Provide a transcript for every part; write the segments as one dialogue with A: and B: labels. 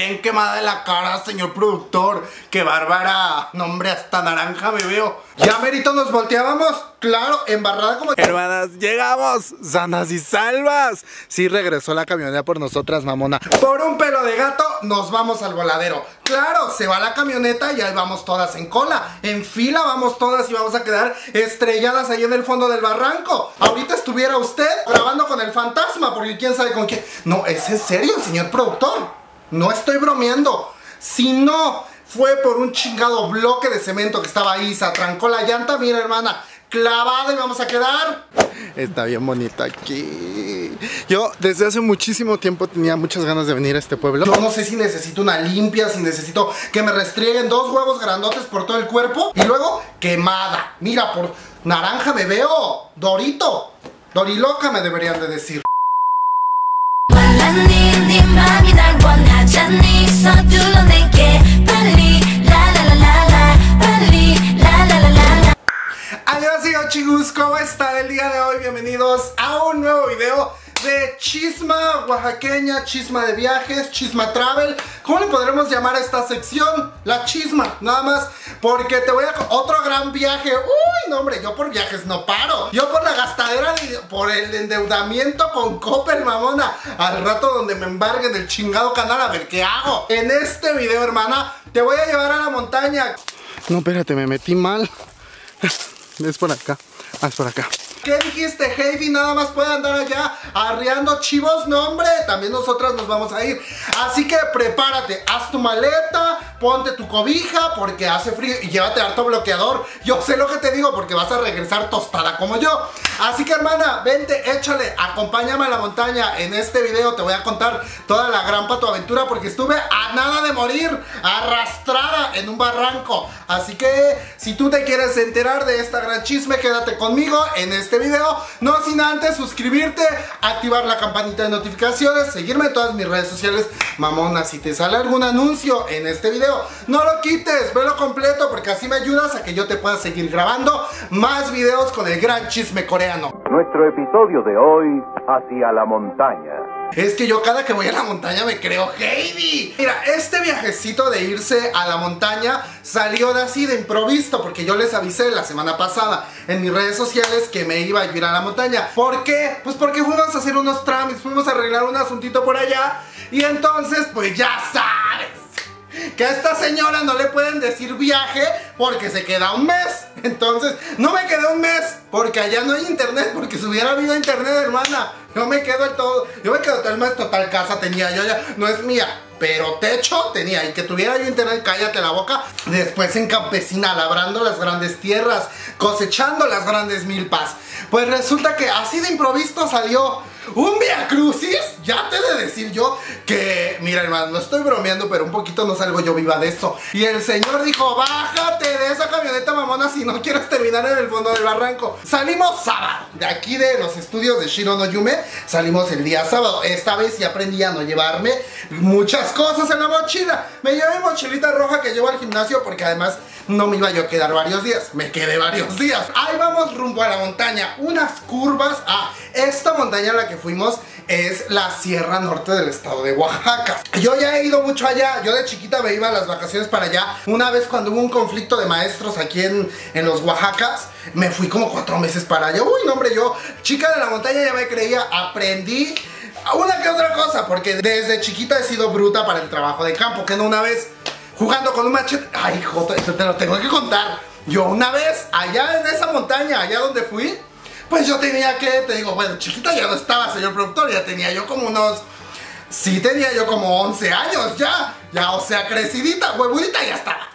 A: bien quemada de la cara, señor productor. Qué bárbara. Nombre, hasta naranja me veo. Ya merito nos volteábamos. Claro, embarrada como... Hermanas, llegamos. Sanas y salvas. Sí regresó la camioneta por nosotras, mamona. Por un pelo de gato nos vamos al voladero. Claro, se va la camioneta y ahí vamos todas en cola. En fila vamos todas y vamos a quedar estrelladas ahí en el fondo del barranco. Ahorita estuviera usted grabando con el fantasma porque quién sabe con quién. No, es en serio, señor productor. No estoy bromeando. Si no fue por un chingado bloque de cemento que estaba ahí, se atrancó la llanta, mira hermana, clavada y vamos a quedar. Está bien bonito aquí. Yo desde hace muchísimo tiempo tenía muchas ganas de venir a este pueblo. Yo no sé si necesito una limpia, si necesito que me restrieguen dos huevos grandotes por todo el cuerpo y luego quemada. Mira, por naranja me veo. Dorito. Doriloca me deberían de decir. Adiós chicos, ¿cómo están el día de hoy? Bienvenidos a un nuevo video de chisma oaxaqueña, chisma de viajes, chisma travel. ¿Cómo le podremos llamar a esta sección? La chisma, nada más. Porque te voy a... Otro gran viaje. Uy, no hombre, yo por viajes no paro. Yo por la gastadera, por el endeudamiento con Coppel, mamona. Al rato donde me embarguen el chingado canal, a ver qué hago. En este video, hermana, te voy a llevar a la montaña. No, espérate, me metí mal. Es por acá. Ah, es por acá. ¿Qué dijiste, Heidi? Nada más puede andar allá arriando chivos. No, hombre, también nosotras nos vamos a ir. Así que prepárate, haz tu maleta, ponte tu cobija porque hace frío y llévate harto bloqueador. Yo sé lo que te digo porque vas a regresar tostada como yo. Así que, hermana, vente, échale, acompáñame a la montaña. En este video te voy a contar toda la gran aventura porque estuve a nada de morir, arrastrada en un barranco. Así que, si tú te quieres enterar de esta gran chisme, quédate conmigo en este este video. No sin antes suscribirte, activar la campanita de notificaciones, seguirme en todas mis redes sociales. Mamona, si te sale algún anuncio en este video, no lo quites, velo completo porque así me ayudas a que yo te pueda seguir grabando más videos con el gran chisme coreano.
B: Nuestro episodio de hoy, hacia la montaña.
A: Es que yo cada que voy a la montaña me creo Heidi. Mira, este viajecito de irse a la montaña salió de así de improviso porque yo les avisé la semana pasada en mis redes sociales que me iba a ir a la montaña. ¿Por qué? Pues porque fuimos a hacer unos trámites, fuimos a arreglar un asuntito por allá y entonces pues ya sabes que a esta señora no le pueden decir viaje porque se queda un mes. Entonces, no me quedé un mes porque allá no hay internet, porque si hubiera habido internet, hermana, yo me quedo el todo, yo me quedo el mes, total casa tenía yo ya, no es mía. Pero techo tenía, y que tuviera yo internet, cállate la boca. Después en campesina, labrando las grandes tierras, cosechando las grandes milpas. Pues resulta que así de improviso salió un Via Crucis, ya te de decir yo que, mira hermano, no estoy bromeando, pero un poquito no salgo yo viva de eso. Y el señor dijo, bájate de esa camioneta mamona si no quieres terminar en el fondo del barranco. Salimos sábado, de aquí de los estudios de Shiro no Yume, salimos el día sábado. Esta vez sí aprendí a no llevarme muchas cosas en la mochila. Me llevé mi mochilita roja que llevo al gimnasio porque además no me iba yo a quedar varios días. Me quedé varios días. Ahí vamos rumbo a la montaña. Unas curvas. Ah, esta montaña a la que fuimos es la Sierra Norte del estado de Oaxaca. Yo ya he ido mucho allá. Yo de chiquita me iba a las vacaciones para allá. Una vez cuando hubo un conflicto de maestros aquí en, en los Oaxacas, me fui como cuatro meses para allá. Uy, no, hombre, yo, chica de la montaña, ya me creía. Aprendí una que otra cosa, porque desde chiquita he sido bruta para el trabajo de campo. Que no una vez jugando con un machete. Ay, joder, esto te lo tengo que contar. Yo una vez, allá en esa montaña, allá donde fui, pues yo tenía que, te digo, bueno, chiquita ya no estaba, señor productor, ya tenía yo como unos... Sí, tenía yo como 11 años ya, ya, o sea, crecidita, huevudita ya estaba.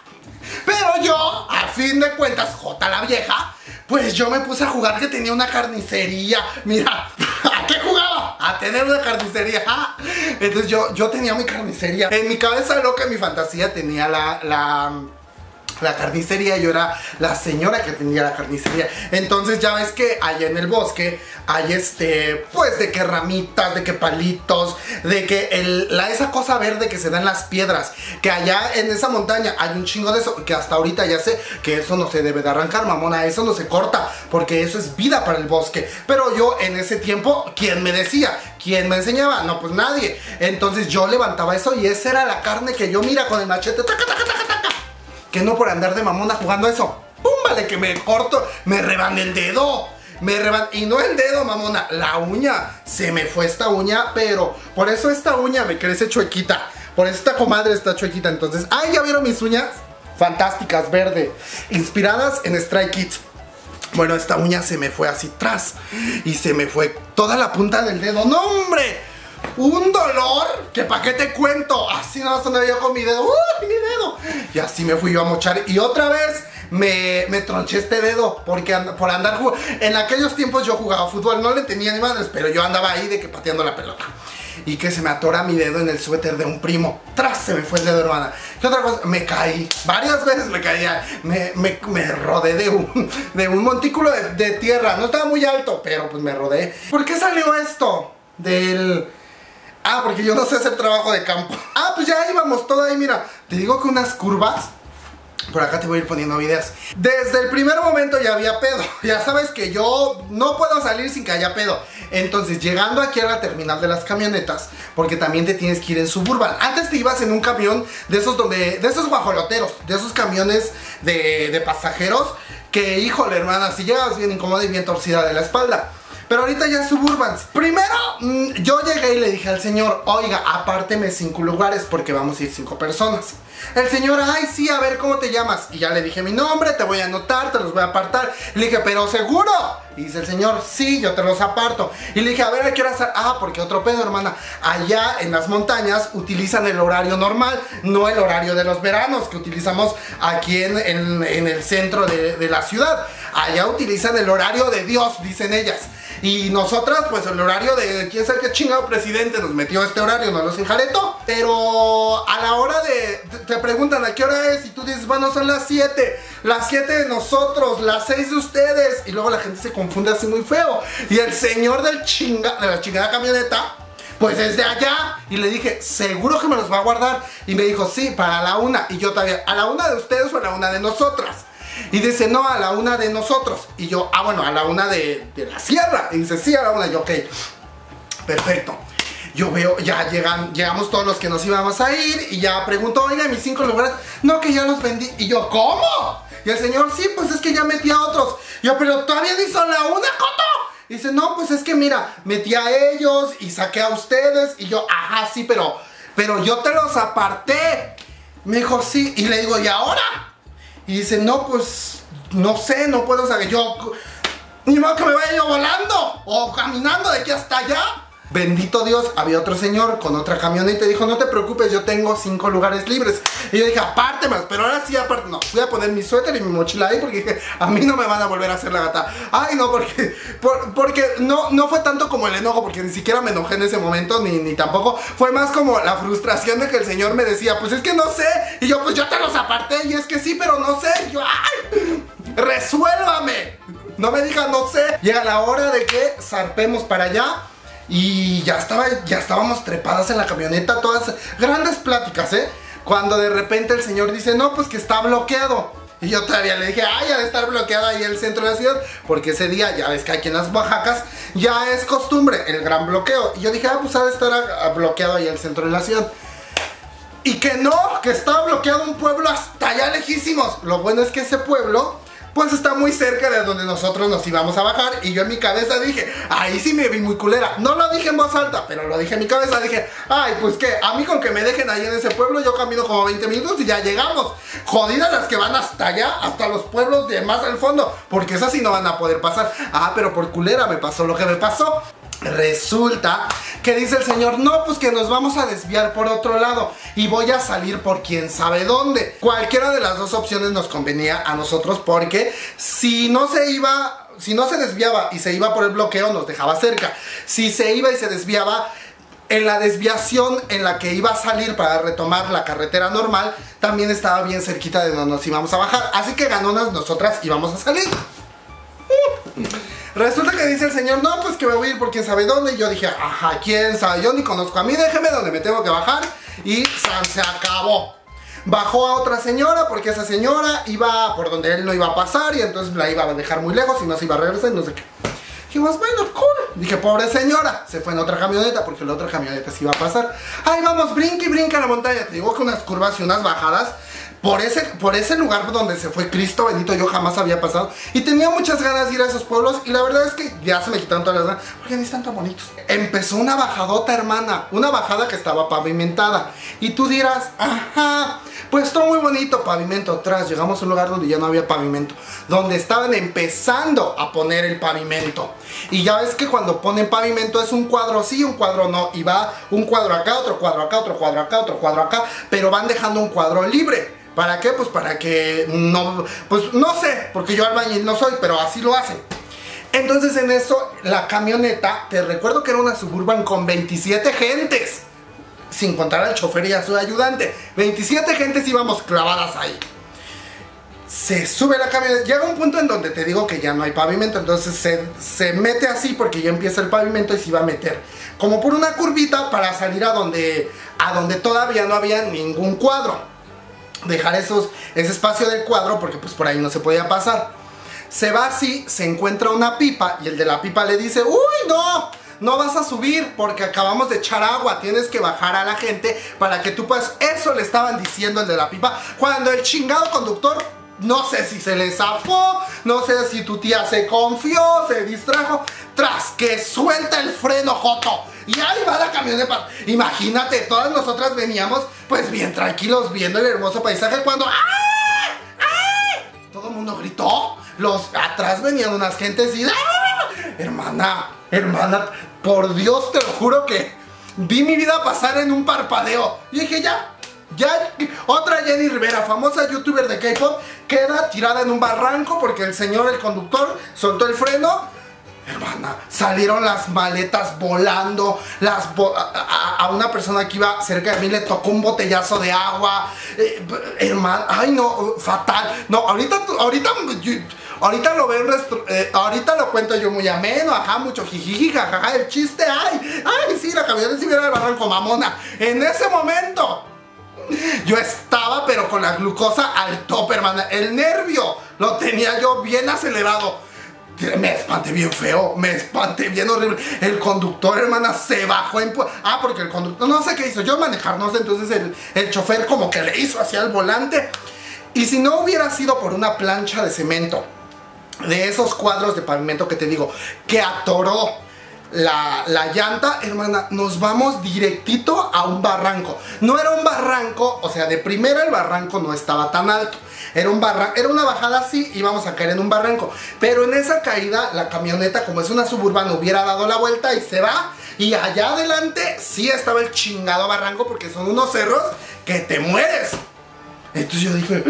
A: Pero yo, a fin de cuentas, J la vieja, pues yo me puse a jugar que tenía una carnicería. Mira, ¿a qué jugaba? A tener una carnicería. Entonces yo, yo tenía mi carnicería. En mi cabeza loca, en mi fantasía tenía la, la la carnicería, yo era la señora que atendía la carnicería. Entonces ya ves que allá en el bosque hay este, pues de que ramitas, de que palitos, de que la, esa cosa verde que se da en las piedras, que allá en esa montaña hay un chingo de eso, que hasta ahorita ya sé que eso no se debe de arrancar, mamona, eso no se corta, porque eso es vida para el bosque. Pero yo en ese tiempo, ¿quién me decía? ¿Quién me enseñaba? No, pues nadie. Entonces yo levantaba eso y esa era la carne que yo mira con el machete, taca, taca, taca, taca que no por andar de mamona jugando eso. ¡Pum! Vale, que me corto, me reban el dedo. Me reban... Y no el dedo, mamona, la uña. Se me fue esta uña, pero por eso esta uña me crece chuequita. Por eso esta comadre está chuequita. Entonces, ¡ay! ¿Ya vieron mis uñas? Fantásticas, verde. Inspiradas en Strike Kids. Bueno, esta uña se me fue así atrás. Y se me fue toda la punta del dedo. ¡No, hombre! Un dolor que pa' qué te cuento. Así no andaba yo con mi dedo. ¡Uy, mi dedo! Y así me fui yo a mochar. Y otra vez me, me tronché este dedo porque por andar jugando. En aquellos tiempos yo jugaba fútbol, no le tenía ni madres, pero yo andaba ahí de que pateando la pelota. Y que se me atora mi dedo en el suéter de un primo. Tras se me fue el dedo, hermana. ¿Qué otra cosa? Me caí. Varias veces me caía. Me, me, me rodé de un, de un montículo de, de tierra. No estaba muy alto, pero pues me rodé. ¿Por qué salió esto? Del Ah, porque yo no sé hacer trabajo de campo. Ah, pues ya íbamos todo ahí, mira. Te digo que unas curvas. Por acá te voy a ir poniendo videos. Desde el primer momento ya había pedo. Ya sabes que yo no puedo salir sin que haya pedo. Entonces, llegando aquí a la terminal de las camionetas, porque también te tienes que ir en suburban. Antes te ibas en un camión de esos donde, de esos guajoloteros, de esos camiones de, de pasajeros, que híjole, hermana, si llegas bien incómoda y bien torcida de la espalda. Pero ahorita ya es Suburbans. Primero, mm, yo llegué y le dije al señor, oiga, apárteme cinco lugares porque vamos a ir cinco personas. El señor, ay, sí, a ver, ¿cómo te llamas? Y ya le dije mi nombre, te voy a anotar, te los voy a apartar. Le dije, pero seguro. Y dice el señor, sí, yo te los aparto. Y le dije, a ver, ¿a qué hora? Ah, porque otro pedo, hermana. Allá en las montañas utilizan el horario normal, no el horario de los veranos que utilizamos aquí en, el centro de, la ciudad. Allá utilizan el horario de Dios, dicen ellas. Y nosotras, pues el horario de quién sabe qué chingado presidente nos metió este horario, no los enjareto. Pero a la hora de. Te preguntan a qué hora es y tú dices, bueno, son las 7. Las 7 de nosotros, las 6 de ustedes. Y luego la gente se confunde así muy feo. Y el señor del chinga, de la chingada camioneta. Pues desde allá y le dije, seguro que me los va a guardar. Y me dijo, sí, para la una. Y yo todavía, ¿a la una de ustedes o a la una de nosotras? Y dice, no, a la una de nosotros. Y yo, ah, bueno, a la una de, la sierra. Y dice, sí, a la una. Y yo, ok, perfecto. Yo veo, ya llegan, llegamos todos los que nos íbamos a ir. Y ya pregunto, oiga, mis cinco lugares. No, que ya los vendí. Y yo, ¿cómo? Y el señor, sí, pues es que ya metí a otros. yo, pero todavía ni son la una, Coto. Dice, no, pues es que mira, metí a ellos y saqué a ustedes. Y yo, ajá, sí, pero, pero yo te los aparté. Me dijo, sí. Y le digo, ¿y ahora? Y dice, no, pues, no sé, no puedo saber. Yo, ni modo que me vaya yo volando o caminando de aquí hasta allá. Bendito Dios, había otro señor con otra camioneta y dijo, no te preocupes, yo tengo cinco lugares libres. Y yo dije, aparte más, pero ahora sí, aparte, no, voy a poner mi suéter y mi mochila ahí porque a mí no me van a volver a hacer la gata. Ay, no, porque, porque no, no fue tanto como el enojo, porque ni siquiera me enojé en ese momento, ni, ni tampoco. Fue más como la frustración de que el señor me decía, pues es que no sé. Y yo, pues yo te los aparté y es que sí, pero no sé. Y yo, ay, resuélvame. No me digas no sé. Llega la hora de que zarpemos para allá. Y ya, estaba, ya estábamos trepadas en la camioneta, todas grandes pláticas, ¿eh? Cuando de repente el señor dice, no, pues que está bloqueado. Y yo todavía le dije, ay, ha de estar bloqueado ahí el centro de la ciudad. Porque ese día, ya ves que aquí en las Oaxacas ya es costumbre el gran bloqueo. Y yo dije, ah, pues ha de estar bloqueado ahí el centro de la ciudad. Y que no, que está bloqueado un pueblo hasta allá lejísimos. Lo bueno es que ese pueblo pues está muy cerca de donde nosotros nos íbamos a bajar. Y yo en mi cabeza dije, ahí sí me vi muy culera. No lo dije en voz alta, pero lo dije en mi cabeza. Dije, ay, pues que a mí con que me dejen ahí en ese pueblo, yo camino como 20 minutos y ya llegamos. Jodidas las que van hasta allá, hasta los pueblos de más al fondo, porque esas sí no van a poder pasar. Ah, pero por culera me pasó lo que me pasó. Resulta que dice el señor, no, pues que nos vamos a desviar por otro lado y voy a salir por quién sabe dónde. Cualquiera de las dos opciones nos convenía a nosotros porque si no se iba, si no se desviaba y se iba por el bloqueo nos dejaba cerca. Si se iba y se desviaba En la desviación en la que iba a salir para retomar la carretera normal, también estaba bien cerquita de donde nos íbamos a bajar. Así que ganonas nosotras íbamos a salir. Resulta que dice el señor, no, pues que me voy a ir por quién sabe dónde. Y yo dije, ajá, quién sabe, yo ni conozco a mí, déjeme donde me tengo que bajar. Y se acabó. Bajó a otra señora porque esa señora iba por donde él no iba a pasar y entonces la iba a dejar muy lejos y no se iba a regresar y no sé qué. Dijimos, bueno, cool. Dije, pobre señora. Se fue en otra camioneta porque la otra camioneta se iba a pasar. Ahí vamos, brinque y brinca la montaña. Te digo que unas curvas y unas bajadas. Por ese, por ese lugar donde se fue Cristo bendito, yo jamás había pasado. Y tenía muchas ganas de ir a esos pueblos. Y la verdad es que ya se me quitaron todas las ganas. Porque ni están tan bonitos. Empezó una bajadota, hermana. Una bajada que estaba pavimentada. Y tú dirás, ajá. Pues todo muy bonito, pavimento atrás. Llegamos a un lugar donde ya no había pavimento. Donde estaban empezando a poner el pavimento. Y ya ves que cuando ponen pavimento es un cuadro sí, un cuadro no. Y va un cuadro acá, otro cuadro acá, otro cuadro acá, otro cuadro acá. Pero van dejando un cuadro libre. ¿Para qué? Pues para que no, pues no sé, porque yo albañil no soy, pero así lo hacen. Entonces en eso la camioneta, te recuerdo que era una Suburban con 27 gentes, sin contar al chofer y a su ayudante. 27 gentes íbamos clavadas ahí. Se sube la camioneta, llega un punto en donde te digo que ya no hay pavimento, entonces se, se mete así porque ya empieza el pavimento y se iba a meter como por una curvita para salir a donde, a donde todavía no había ningún cuadro dejar esos, ese espacio del cuadro porque pues por ahí no se podía pasar. Se va así, se encuentra una pipa y el de la pipa le dice, uy no, no vas a subir porque acabamos de echar agua, tienes que bajar a la gente para que tú puedas... Eso le estaban diciendo el de la pipa cuando el chingado conductor no sé si se le zafó, no sé si tu tía se confió, se distrajo, tras que suelta el freno Joto. Y ahí va la camioneta. Imagínate, todas nosotras veníamos pues bien tranquilos viendo el hermoso paisaje cuando ¡ay! ¡ay! Todo el mundo gritó. Los atrás venían unas gentes y ¡ah! Hermana, hermana, por Dios te lo juro que vi mi vida pasar en un parpadeo. Y dije, ya, ya, otra Jenny Rivera, famosa youtuber de K-pop, queda tirada en un barranco porque el señor, el conductor, soltó el freno. Hermana, salieron las maletas volando, las a, una persona que iba cerca de mí le tocó un botellazo de agua. Eh, hermana, ay no, fatal. No, ahorita, ahorita, ahorita lo veo, eh, ahorita lo cuento yo muy ameno, ajá, mucho jijiji, jajaja, el chiste, ay, ay, sí, la camioneta si viene del barranco, mamona. En ese momento, yo estaba pero con la glucosa al tope, hermana. El nervio lo tenía yo bien acelerado. Me espanté bien feo, me espanté bien horrible. El conductor, hermana, se bajó en... Ah, porque el conductor, no sé qué hizo. Yo manejar, no sé, entonces el, el chofer como que le hizo hacia el volante. Y si no hubiera sido por una plancha de cemento, de esos cuadros de pavimento que te digo, que atoró la, llanta, hermana, nos vamos directito a un barranco. No era un barranco, o sea, de primera el barranco no estaba tan alto. Era, un barranco, era una bajada así, íbamos a caer en un barranco. Pero en esa caída, la camioneta, como es una suburbana, hubiera dado la vuelta y se va. Y allá adelante sí estaba el chingado barranco porque son unos cerros que te mueres. Entonces yo dije,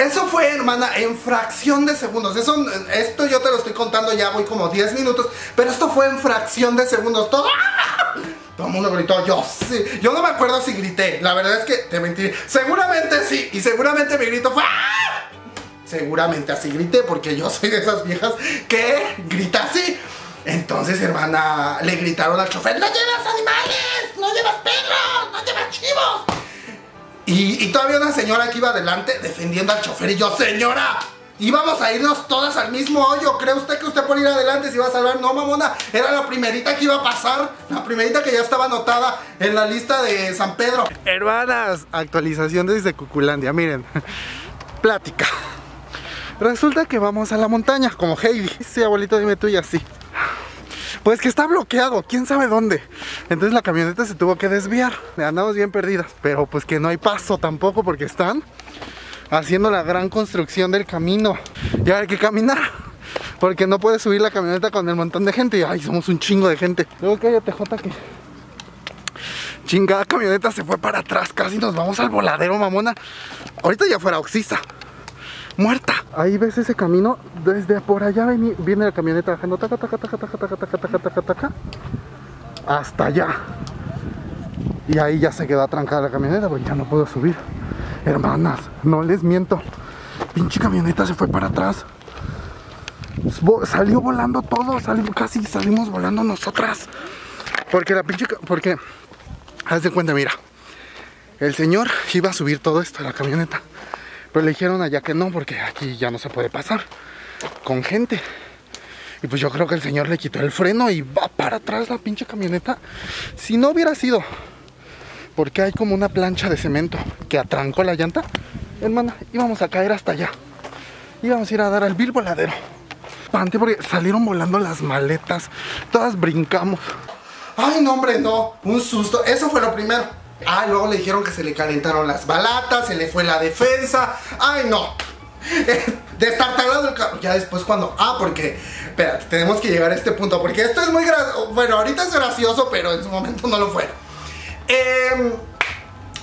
A: eso fue, hermana, en fracción de segundos. Eso, esto yo te lo estoy contando ya, voy como 10 minutos. Pero esto fue en fracción de segundos. Todo, todo el mundo gritó. Yo sí. Yo no me acuerdo si grité. La verdad es que te mentiré. Seguramente sí. Y seguramente mi grito fue. ¡Ah! Seguramente así grité. Porque yo soy de esas viejas que grita así. Entonces, hermana, le gritaron al chofer: ¡No llevas animales! ¡No llevas perros! ¡No llevas chivos! Y, todavía una señora que iba adelante defendiendo al chofer y yo, señora, íbamos a irnos todas al mismo hoyo. ¿Cree usted que usted por ir adelante se iba a salvar? No, mamona, era la primerita que iba a pasar, la primerita que ya estaba anotada en la lista de San Pedro. Hermanas, actualización desde Cuculandia, miren, plática. Resulta que vamos a la montaña, como Heidi. Sí, abuelito, dime tú y así. Pues que está bloqueado, quién sabe dónde. Entonces la camioneta se tuvo que desviar. Andamos bien perdidas, pero pues que no hay paso tampoco porque están haciendo la gran construcción del camino. Y ahora hay que caminar. Porque no puedes subir la camioneta con el montón de gente. Y ay, somos un chingo de gente. Luego que hay TJ que chingada camioneta se fue para atrás. Casi nos vamos al voladero, mamona. Ahorita ya fuera Oxisa muerta. Ahí ves ese camino, desde por allá viene, la camioneta bajando, taca, taca, taca, taca, taca, taca, taca, taca, taca, hasta allá. Y ahí ya se quedó atrancada la camioneta porque ya no puedo subir. Hermanas, no les miento. Pinche camioneta se fue para atrás. Salió volando todo, salimos, casi salimos volando nosotras. Porque la pinche, porque, haz de cuenta, mira, el señor iba a subir todo esto a la camioneta. Pero le dijeron allá que no, porque aquí ya no se puede pasar con gente. Y pues yo creo que el señor le quitó el freno y va para atrás la pinche camioneta. Si no hubiera sido porque hay como una plancha de cemento que atrancó la llanta, hermana, íbamos a caer hasta allá. Íbamos a ir a dar al vil voladero. Pante porque salieron volando las maletas, todas brincamos. Ay, no, hombre, no, un susto. Eso fue lo primero. Ah, luego le dijeron que se le calentaron las balatas, se le fue la defensa. Ay, no. Destartalado el carro. Ya después cuando... Ah, porque... Espérate, tenemos que llegar a este punto. Porque esto es muy gracioso. Bueno, ahorita es gracioso, pero en su momento no lo fue. Em,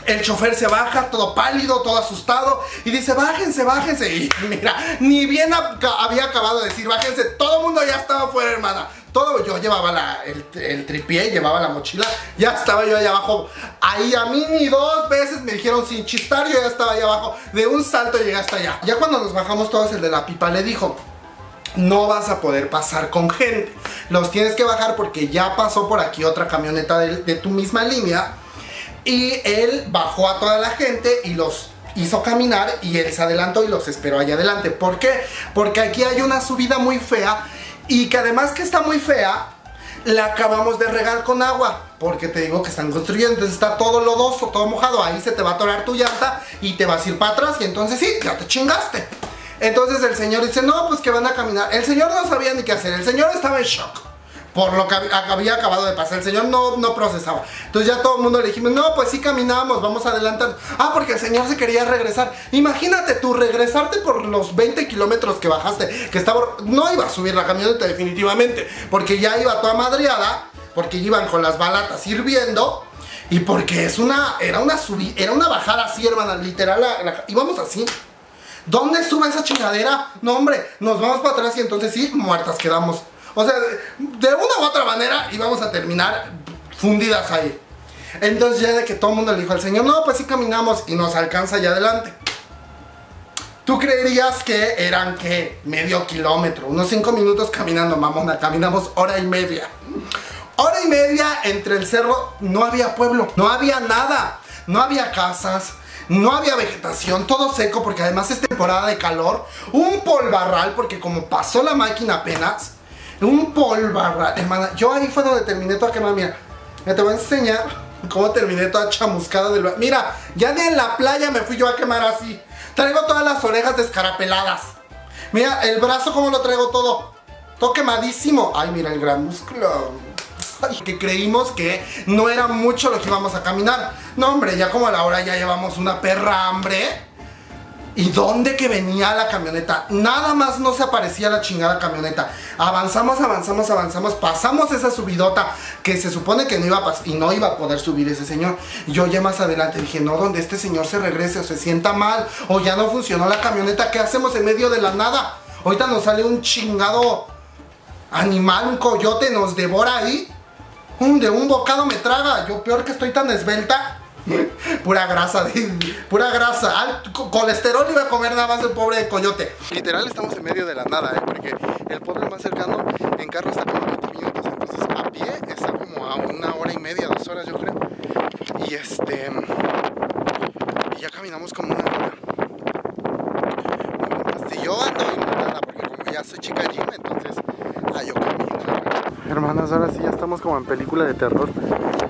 A: el chofer se baja, todo pálido, todo asustado, y dice, bájense, bájense. Y mira, ni bien había acabado de decir, bájense, todo el mundo ya estaba afuera, hermana. Todo, yo llevaba la, el, tripié, llevaba la mochila, ya estaba yo allá abajo. Ahí a mí ni dos veces me dijeron sin chistar, yo ya estaba allá abajo. De un salto llegué hasta allá. Ya cuando nos bajamos todos, el de la pipa le dijo, no vas a poder pasar con gente. Los tienes que bajar porque ya pasó por aquí otra camioneta de, de tu misma línea. Y él bajó a toda la gente y los hizo caminar y él se adelantó y los esperó allá adelante. ¿Por qué? Porque aquí hay una subida muy fea y que además que está muy fea, la acabamos de regar con agua. Porque te digo que están construyendo, entonces está todo lodoso, todo mojado. Ahí se te va a atorar tu llanta y te vas a ir para atrás y entonces sí, ya te chingaste. Entonces el señor dice, no, pues que van a caminar. El señor no sabía ni qué hacer, el señor estaba en shock. Por lo que hab- había acabado de pasar, el señor no, no procesaba. Entonces ya todo el mundo le dijimos, no, pues sí caminamos, vamos adelantando. Ah, porque el señor se quería regresar. Imagínate tú, regresarte por los 20 kilómetros que bajaste, que estaba... No iba a subir la camioneta definitivamente, porque ya iba toda madreada, porque iban con las balatas hirviendo. Y porque es una, era una subida, era una bajada así, hermana, literal, la- la- íbamos así. ¿Dónde sube esa chingadera? No, hombre, nos vamos para atrás y entonces sí, muertas quedamos. O sea, de, una u otra manera íbamos a terminar fundidas ahí. Entonces ya de que todo el mundo le dijo al señor, no, pues sí caminamos y nos alcanza allá adelante. ¿Tú creerías que eran que medio kilómetro, unos cinco minutos caminando, mamona? Caminamos hora y media. Hora y media entre el cerro no había pueblo, no había nada, no había casas, no había vegetación, todo seco porque además es temporada de calor, un polvarral porque como pasó la máquina apenas, un polvarral, hermana, yo ahí fue donde terminé toda quemada, mira, ya te voy a enseñar cómo terminé toda chamuscada del... Mira, ya ni en la playa me fui yo a quemar así, traigo todas las orejas descarapeladas, mira, el brazo como lo traigo todo, todo quemadísimo, ay mira el gran músculo. Que creímos que no era mucho lo que íbamos a caminar. No, hombre, ya como a la hora ya llevamos una perra hambre. ¿Y dónde que venía la camioneta? Nada más no se aparecía la chingada camioneta. Avanzamos, avanzamos, avanzamos, pasamos esa subidota que se supone que no iba a pasar y no iba a poder subir ese señor. Yo ya más adelante dije, no, donde este señor se regrese o se sienta mal o ya no funcionó la camioneta, ¿qué hacemos en medio de la nada? Ahorita nos sale un chingado animal, un coyote, nos devora ahí. Un de un bocado me traga. Yo peor que estoy tan esbelta. Pura grasa, de- pura grasa. Al- co- colesterol iba a comer nada más el pobre coyote. Literal estamos en medio de la nada, ¿eh? porque el pueblo más cercano en carro está como a 20 minutos. Entonces a pie está como a una hora y media, dos horas yo creo. Y este... Y ya caminamos como una hora. Este, yo ando inmutada porque como ya soy chica gym, entonces ah, yo camino. Hermanas, ahora sí ya estamos como en película de terror.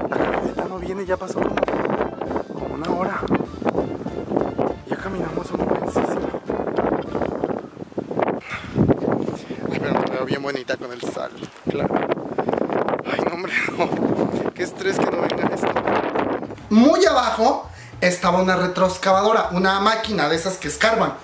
A: La camioneta no viene, ya pasó como, como bonita con el sal, claro. Ay, no, hombre, no. Qué estrés que no venga esto. Muy abajo estaba una retroexcavadora, una máquina de esas que escarban.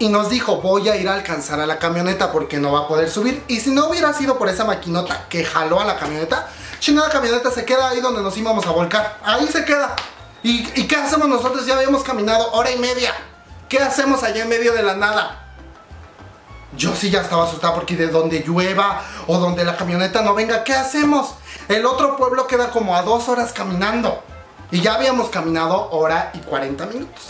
A: Y nos dijo, voy a ir a alcanzar a la camioneta porque no va a poder subir. Y si no hubiera sido por esa maquinota que jaló a la camioneta, chingada camioneta se queda ahí donde nos íbamos a volcar. Ahí se queda. ¿Y, y qué hacemos nosotros? Ya habíamos caminado hora y media. ¿Qué hacemos allá en medio de la nada? Yo sí ya estaba asustada porque de donde llueva o donde la camioneta no venga, ¿qué hacemos? El otro pueblo queda como a dos horas caminando. Y ya habíamos caminado hora y 40 minutos.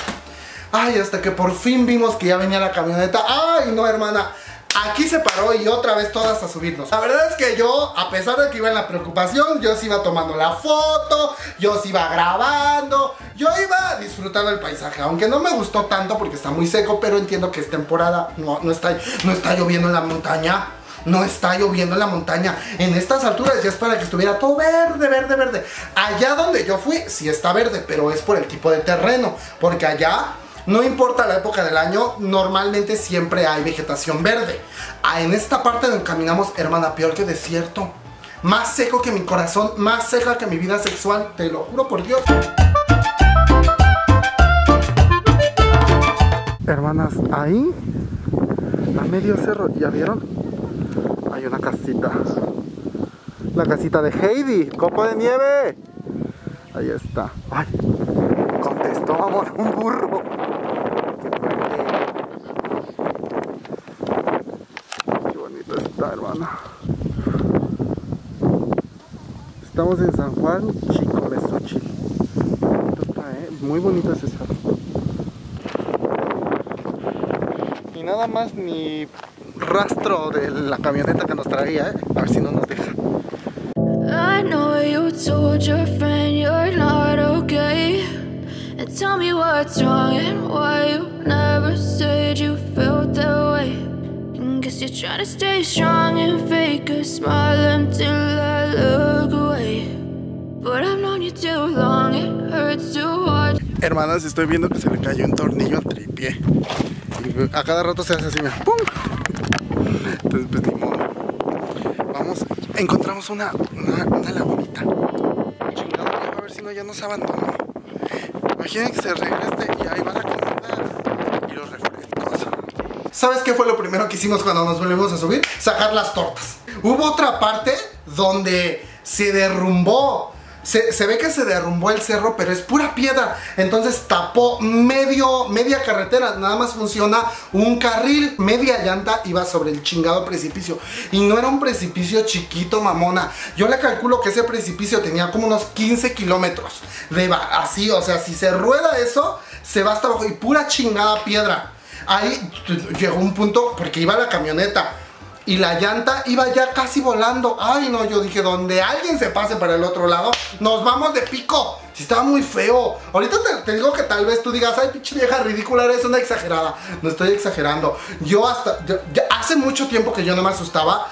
A: Ay, hasta que por fin vimos que ya venía la camioneta. Ay, no, hermana. Aquí se paró y otra vez todas a subirnos. La verdad es que yo, a pesar de que iba en la preocupación, yo sí iba tomando la foto, yo sí iba grabando, yo iba disfrutando el paisaje. Aunque no me gustó tanto porque está muy seco, pero entiendo que es temporada. No, no, está, no está lloviendo en la montaña. No está lloviendo en la montaña. En estas alturas ya es para que estuviera todo verde, verde, verde. Allá donde yo fui, sí está verde, pero es por el tipo de terreno. Porque allá no importa la época del año, normalmente siempre hay vegetación verde. Ah, en esta parte donde caminamos, hermana, peor que desierto. Más seco que mi corazón, más seca que mi vida sexual, te lo juro por Dios. Hermanas, ahí, a medio cerro, ¿ya vieron? Hay una casita. La casita de Heidi, copo de nieve. Ahí está. Ay, contestó, amor, un burro. Qué bonito está, hermana. Estamos en San Juan Chico de Xochitl. ¿eh? Muy bonito ese cerro. Y nada más ni rastro de la camioneta que nos traía, ¿eh? A ver si no nos deja.
C: I know you told your friend you're not okay. And tell me what's wrong and why you never said you you're trying to stay strong and fake a smile until I look away. But I've known you too long, it hurts.
A: Hermanas, estoy viendo que se le cayó un tornillo al tripié. A cada rato se hace así, mira. ¡Pum! Entonces, pues ni modo. Vamos, encontramos una, una, lagunita. A ver si no ya nos abandonó. Imaginen que se regrese y ahí va la comida y los refrescos. ¿Sabes qué fue lo primero que hicimos cuando nos volvimos a subir? Sacar las tortas. Hubo otra parte donde se derrumbó. Se, ve que se derrumbó el cerro, pero es pura piedra. Entonces tapó medio, media carretera. Nada más funciona un carril. Media llanta iba sobre el chingado precipicio. Y no era un precipicio chiquito, mamona. Yo le calculo que ese precipicio tenía como unos 15 kilómetros. De así, o sea, si se rueda eso, se va hasta abajo. Y pura chingada piedra. Ahí llegó un punto porque iba la camioneta y la llanta iba ya casi volando. Ay, no, yo dije, donde alguien se pase para el otro lado, nos vamos de pico. Si estaba muy feo. Ahorita te, te digo que tal vez tú digas, ay, pinche vieja ridícula, eres una exagerada. No estoy exagerando. Yo hasta, hace mucho tiempo que yo no me asustaba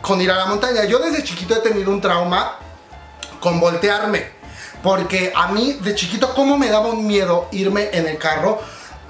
A: con ir a la montaña. Yo desde chiquito he tenido un trauma con voltearme. Porque a mí de chiquito, ¿cómo me daba un miedo irme en el carro?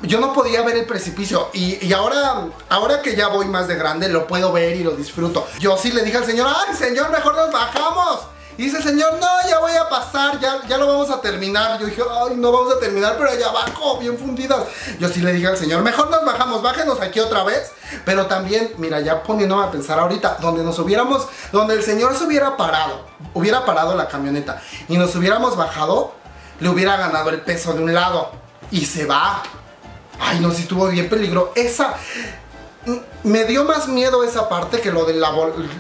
A: Yo no podía ver el precipicio y, y ahora, ahora que ya voy más de grande lo puedo ver y lo disfruto. Yo sí le dije al señor, ay señor, mejor nos bajamos. Y dice señor, no, ya voy a pasar, ya, ya lo vamos a terminar. Yo dije, ay, no vamos a terminar, pero allá abajo, bien fundidas. Yo sí le dije al señor, mejor nos bajamos, bájenos aquí otra vez. Pero también, mira, ya poniéndome a pensar ahorita, donde nos hubiéramos, donde el señor se hubiera parado, hubiera parado la camioneta y nos hubiéramos bajado, le hubiera ganado el peso de un lado. Y se va. Ay, no, si estuvo bien peligro. Esa. Me dio más miedo esa parte que lo de, la,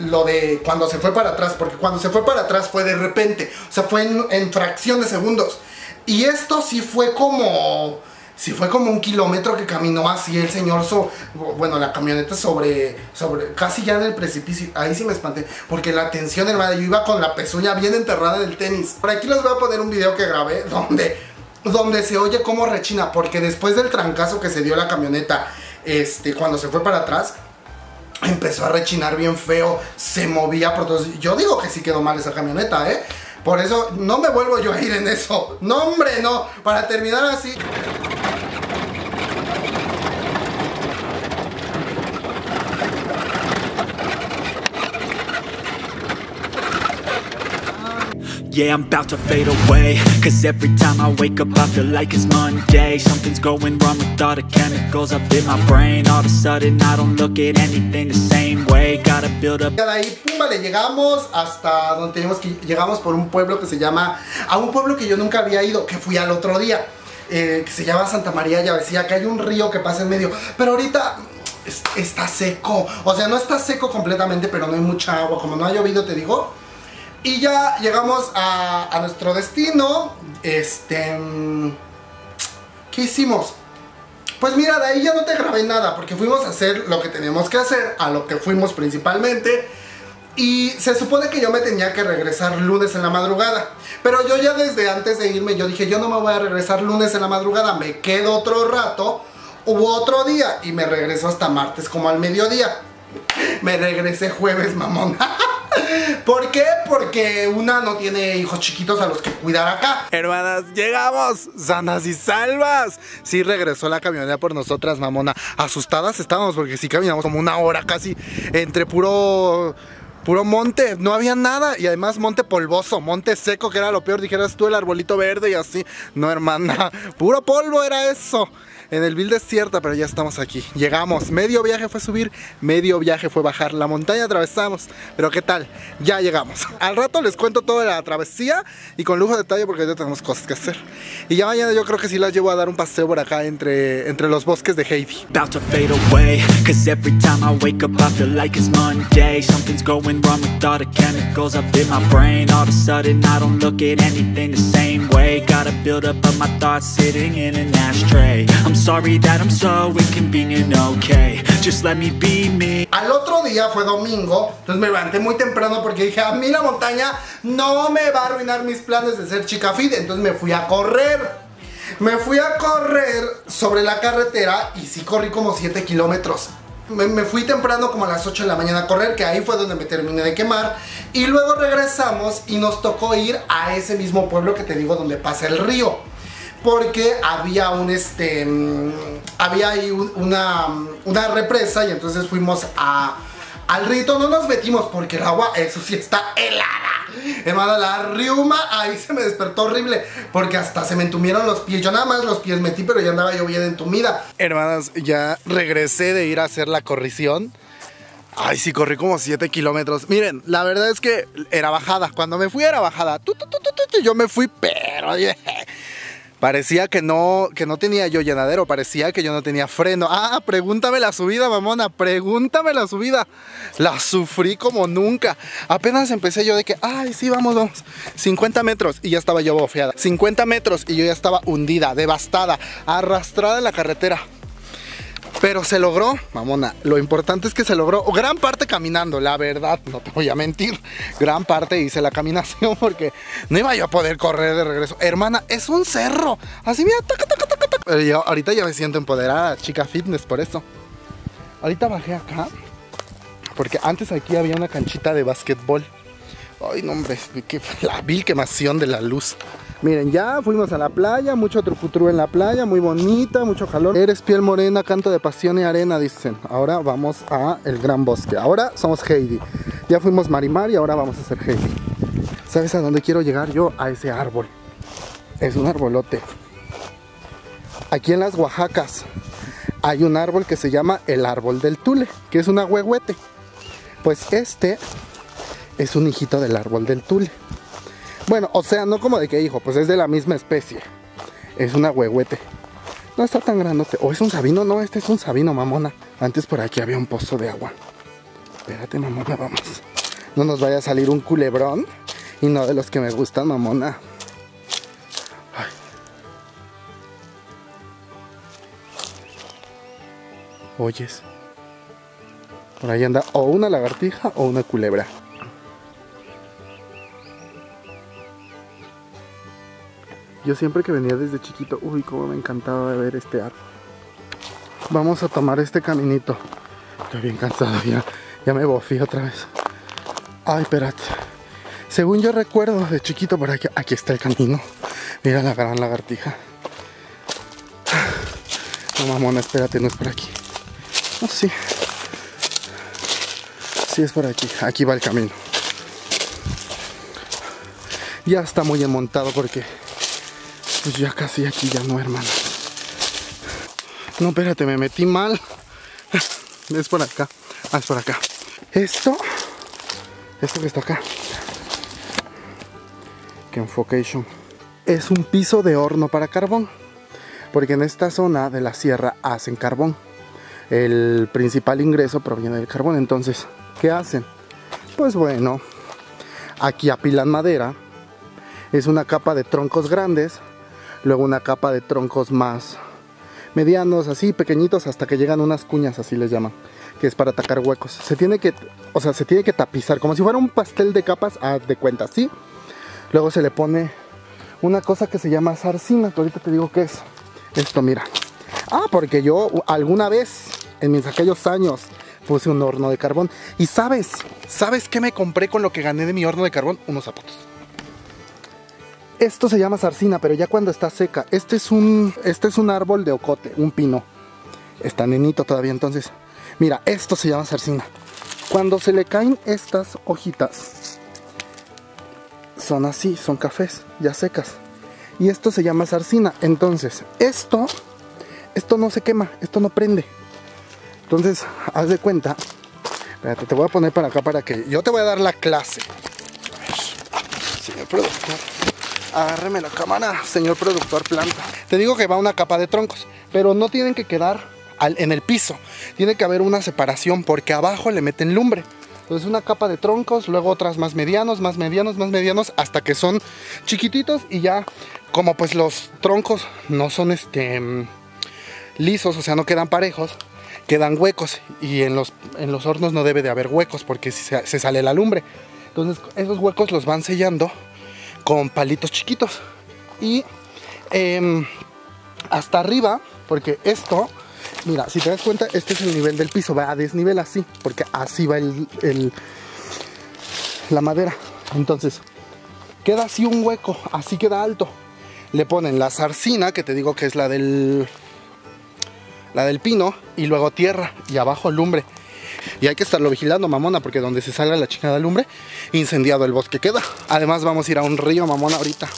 A: lo de cuando se fue para atrás, porque cuando se fue para atrás fue de repente, o sea, fue en, en fracción de segundos. Y esto sí fue como, sí fue como un kilómetro que caminó así el señor, so- bueno, la camioneta sobre, sobre, casi ya en el precipicio. Ahí sí me espanté, porque la tensión, hermana, yo iba con la pezuña bien enterrada en el tenis. Por aquí les voy a poner un video que grabé donde donde se oye cómo rechina, porque después del trancazo que se dio la camioneta, este, cuando se fue para atrás, empezó a rechinar bien feo, se movía por todos. Yo digo que sí quedó mal esa camioneta, ¿eh? Por eso no me vuelvo yo a ir en eso. No, hombre, no. Para terminar así.
D: Yeah, I'm about to fade away. Cause every time I wake up I feel like it's Monday. Something's going wrong with all the chemicals up in my brain. All of a sudden I don't look at anything the same way. Gotta build up.
A: Ahí, pum, vale, llegamos hasta donde teníamos que llegamos por un pueblo que se llama, a un pueblo que yo nunca había ido, que fui al otro día, eh, que se llama Santa María Llavecía, que hay un río que pasa en medio, pero ahorita es- está seco, o sea, no está seco completamente, pero no hay mucha agua, como no ha llovido, te digo. Y ya llegamos a, nuestro destino. Este. ¿Qué hicimos? Pues mira, de ahí ya no te grabé nada, porque fuimos a hacer lo que teníamos que hacer, a lo que fuimos principalmente. Y se supone que yo me tenía que regresar lunes en la madrugada. Pero yo ya desde antes de irme, yo dije, yo no me voy a regresar lunes en la madrugada, me quedo otro rato. Hubo otro día y me regreso hasta martes como al mediodía. Me regresé jueves, mamón. ¿Por qué? Porque una no tiene hijos chiquitos a los que cuidar acá. Hermanas, llegamos, sanas y salvas. Sí regresó la camioneta por nosotras, mamona. Asustadas estábamos porque sí caminamos como una hora casi entre puro puro monte, no había nada y además monte polvoso, monte seco, que era lo peor, dijeras tú el arbolito verde y así. No, hermana, puro polvo era eso. En el Vil desierta, pero ya estamos aquí. Llegamos, medio viaje fue subir, medio viaje fue bajar. La montaña atravesamos, pero ¿qué tal? Ya llegamos. Al rato les cuento toda la travesía y con lujo de detalle porque ya tenemos cosas que hacer. Y ya mañana yo creo que sí las llevo a dar un paseo por acá entre, entre los bosques de Heidi.
D: Look at anything the same way Got a build up of my thoughts sitting in an ashtray I'm sorry that I'm so inconvenient, okay Just let me be me
A: Al otro día fue domingo, entonces me levanté muy temprano porque dije, a mí la montaña no me va a arruinar mis planes de ser chica fit, entonces me fui a correr. Me fui a correr sobre la carretera y sí corrí como 7 kilómetros. Me, me fui temprano como a las 8 de la mañana a correr, que ahí fue donde me terminé de quemar. Y luego regresamos y nos tocó ir a ese mismo pueblo que te digo donde pasa el río porque había un este mm, había ahí un- una, una represa y entonces fuimos a al rito no nos metimos porque el agua eso sí está helada hermano la riuma ahí se me despertó horrible porque hasta se me entumieron los pies yo nada más los pies metí pero ya andaba yo bien entumida hermanas ya regresé de ir a hacer la corrición Ay, sí, corrí como 7 kilómetros. Miren, la verdad es que era bajada. Cuando me fui era bajada. Tu, tu, tu, yo me fui, pero... Parecía que no, que no tenía yo llenadero, parecía que yo no tenía freno. Ah, pregúntame la subida, mamona, pregúntame la subida. La sufrí como nunca. Apenas empecé yo de que, ay, sí, vamos, vamos. 50 metros y ya estaba yo bofeada. 50 metros y yo ya estaba hundida, devastada, arrastrada en la carretera. Pero se logró, mamona. Lo importante es que se logró. Gran parte caminando, la verdad, no te voy a mentir. Gran parte hice la caminación porque no iba yo a poder correr de regreso. Hermana, es un cerro. Así mira, taca, taca, taca, taca. Pero yo ahorita ya me siento empoderada, chica fitness, por eso. Ahorita bajé acá. Porque antes aquí había una canchita de básquetbol. Ay, no, hombre, qué, la vil quemación de la luz. Miren, ya fuimos a la playa, mucho trucutru en la playa, muy bonita, mucho calor. Eres piel morena, canto de pasión y arena, dicen. Ahora vamos a el gran bosque. Ahora somos Heidi. Ya fuimos Marimar y ahora vamos a ser Heidi. ¿Sabes a dónde quiero llegar yo? A ese árbol. Es un arbolote. Aquí en las Oaxacas hay un árbol que se llama el árbol del tule, que es un agüehuete. Pues este es un hijito del árbol del tule. Bueno, o sea, no como de qué hijo, pues es de la misma especie. Es un agüehuete. No está tan grandote. ¿O es un sabino? No, este es un sabino, mamona. Antes por aquí había un pozo de agua. Espérate, mamona, vamos. No nos vaya a salir un culebrón. Y no de los que me gustan, mamona. Ay. Oyes. Por ahí anda o una lagartija o una culebra. Yo siempre que venía desde chiquito, uy, cómo me encantaba ver este árbol. Vamos a tomar este caminito. Estoy bien cansado, ya, ya me bofí otra vez. Ay, espérate. Según yo recuerdo de chiquito, por aquí, aquí está el camino. Mira la gran lagartija. No, mamona, espérate, no es por aquí. No, sí. Sí, es por aquí. Aquí va el camino. Ya está muy enmontado porque pues ya casi aquí ya no, hermano. No, espérate, me metí mal. Es por acá. Ah, es por acá. Esto. Esto que está acá. Que enfocation. Es un piso de horno para carbón. Porque en esta zona de la sierra hacen carbón. El principal ingreso proviene del carbón. Entonces, ¿qué hacen? Pues bueno, aquí apilan madera. Es una capa de troncos grandes, luego una capa de troncos más medianos, así pequeñitos, hasta que llegan unas cuñas, así les llaman, que es para atacar huecos. Se tiene que, o sea, se tiene que tapizar, como si fuera un pastel de capas, a de cuenta, ¿sí? Luego se le pone una cosa que se llama zarcina, que ahorita te digo qué es. Esto, mira. Ah, porque yo alguna vez, en mis aquellos años, puse un horno de carbón. Y sabes, ¿sabes qué me compré con lo que gané de mi horno de carbón? Unos zapatos. Esto se llama zarcina, pero ya cuando está seca. Este es un, este es un árbol de ocote, un pino. Está nenito todavía, entonces. Mira, esto se llama zarcina. Cuando se le caen estas hojitas, son así, son cafés, ya secas. Y esto se llama zarcina. Entonces, esto, esto no se quema, esto no prende. Entonces, haz de cuenta. Espérate, te voy a poner para acá para que yo te voy a dar la clase. A ver, señor. Agárreme la cámara, señor productor planta. Te digo que va una capa de troncos, pero no tienen que quedar en el piso. Tiene que haber una separación porque abajo le meten lumbre. Entonces una capa de troncos, luego otras más medianos, más medianos, más medianos, hasta que son chiquititos y ya como pues los troncos no son este lisos, o sea, no quedan parejos, quedan huecos y en los, hornos no debe de haber huecos porque se sale la lumbre. Entonces esos huecos los van sellando con palitos chiquitos y em, hasta arriba, porque esto, mira, si te das cuenta, este es el nivel del piso, va a desnivel así, porque así va el, el- la madera. Entonces, queda así un hueco, así queda alto. Le ponen la zarcina, que te digo que es la del la del pino, y luego tierra, y abajo lumbre. Y hay que estarlo vigilando, mamona, porque donde se salga la chingada lumbre, incendiado el bosque queda. Además vamos a ir a un río, mamona, ahorita.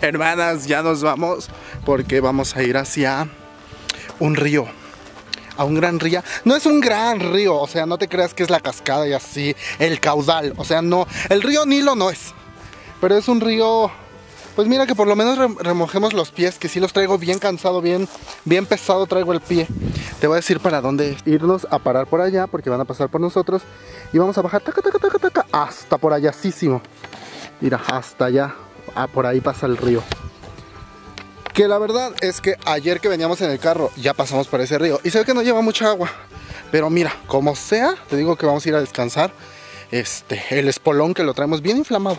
A: Hermanas, ya nos vamos, porque vamos a ir hacia un río. A un gran río. No es un gran río, o sea, no te creas que es la cascada y así, el caudal. O sea, no, el río Nilo no es. Pero es un río pues mira que por lo menos rem- remojemos los pies, que sí los traigo bien cansado, bien, bien pesado traigo el pie. Te voy a decir para dónde irnos a parar por allá, porque van a pasar por nosotros. Y vamos a bajar taca, taca, taca, taca, hasta por allácísimo. Mira, hasta allá. Ah, por ahí pasa el río. Que la verdad es que ayer que veníamos en el carro ya pasamos por ese río. Y ve que no lleva mucha agua. Pero mira, como sea, te digo que vamos a ir a descansar. Este, el espolón que lo traemos bien inflamado.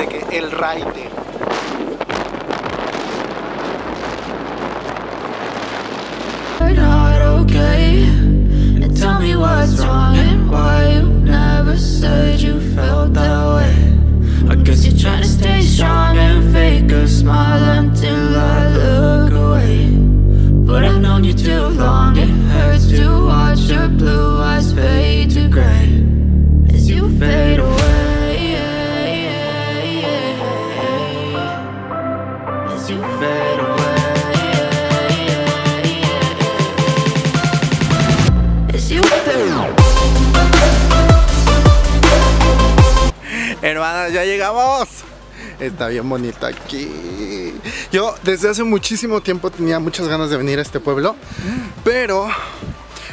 A: de que raite.
C: Okay. And tell me what's wrong and why you never said you felt that way. I guess you're trying to stay strong and fake a smile until I look away. But I've known you too long, it hurts to watch your blue
A: Está bien bonito aquí. Yo desde hace muchísimo tiempo tenía muchas ganas de venir a este pueblo, pero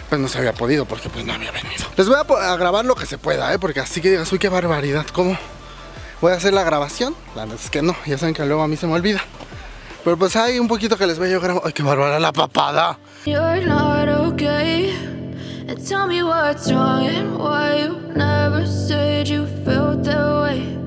A: pues no se había podido porque pues no había venido. Les voy a, grabar lo que se pueda, ¿eh? porque así que digas, uy, qué barbaridad, ¿cómo voy a hacer la grabación? La verdad es que no, ya saben que luego a mí se me olvida. Pero pues hay un poquito que les voy a grabar. Ay, qué bárbara la papada.
C: You're not okay. Tell me what's wrong and why you never said you felt that way.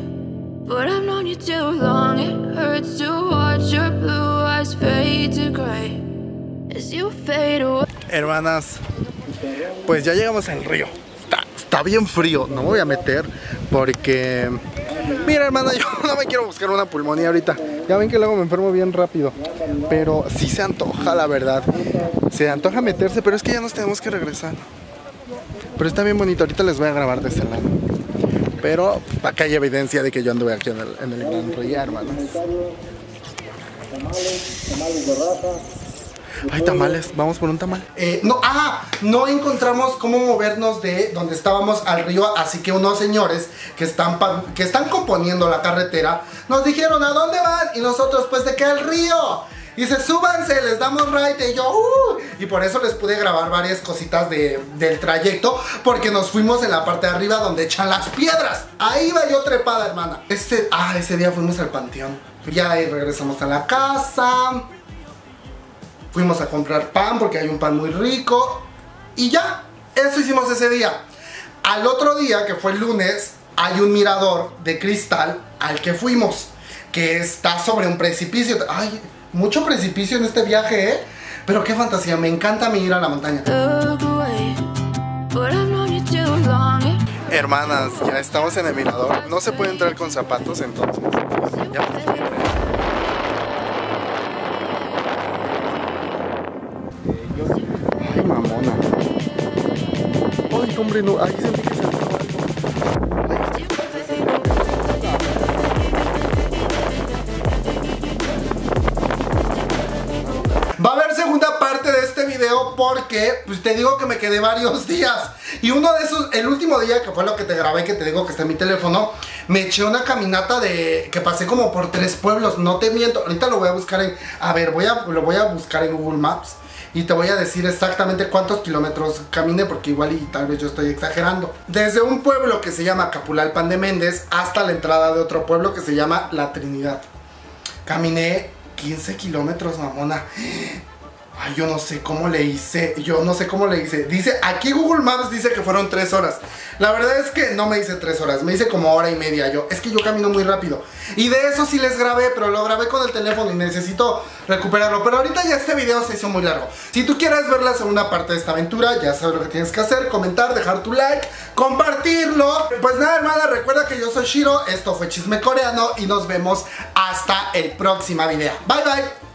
C: Too long. It hurts to your blue eyes fade to gray.
A: Hermanas, pues ya llegamos al río. Está, está bien frío, no me voy a meter porque... Mira hermana, yo no me quiero buscar una pulmonía ahorita. Ya ven que luego me enfermo bien rápido. Pero sí se antoja, la verdad. Se antoja meterse, pero es que ya nos tenemos que regresar. Pero está bien bonito, ahorita les voy a grabar de este lado. Pero acá hay evidencia de que yo anduve aquí en el, en el Gran Río, hermanas. Hay tamales, vamos por un tamal. Eh, no, ah, no encontramos cómo movernos de donde estábamos al río, así que unos señores que están, que están componiendo la carretera nos dijeron, ¿a dónde van? Y nosotros, pues de que al río. Y dice, súbanse, les damos ride. Y yo, "Uh". Y por eso les pude grabar varias cositas de- del trayecto, porque nos fuimos en la parte de arriba donde echan las piedras. Ahí iba yo trepada, hermana. Este, ah, ese día fuimos al panteón. Ya ahí regresamos a la casa. Fuimos a comprar pan porque hay un pan muy rico. Y ya, eso hicimos ese día. Al otro día, que fue el lunes, hay un mirador de cristal al que fuimos. Que está sobre un precipicio. Ay, mucho precipicio en este viaje, ¿eh? Pero qué fantasía, me encanta a mí ir a la montaña. Hermanas, ya estamos en el mirador. No se puede entrar con zapatos entonces. Ya. Ay, mamona. Ay, hombre, no. Ahí sentí que se algo. Va porque pues te digo que me quedé varios días y uno de esos, el último día que fue lo que te grabé que te digo que está en mi teléfono, me eché una caminata de que pasé como por tres pueblos, no te miento, ahorita lo voy a buscar en, a ver, voy a, lo voy a buscar en Google Maps y te voy a decir exactamente cuántos kilómetros caminé porque igual y tal vez yo estoy exagerando. Desde un pueblo que se llama Capulalpan de Méndez hasta la entrada de otro pueblo que se llama La Trinidad. Caminé 15 kilómetros, mamona. Ay, yo no sé cómo le hice. Yo no sé cómo le hice. Dice, aquí Google Maps dice que fueron 3 horas. La verdad es que no me hice 3 horas. Me hice como hora y media yo. Es que yo camino muy rápido. Y de eso sí les grabé, pero lo grabé con el teléfono y necesito recuperarlo. Pero ahorita ya este video se hizo muy largo. Si tú quieres ver la segunda parte de esta aventura, ya sabes lo que tienes que hacer. Comentar, dejar tu like, compartirlo. Pues nada, hermana, recuerda que yo soy Shiro. Esto fue Chisme Coreano y nos vemos hasta el próximo video. Bye, bye.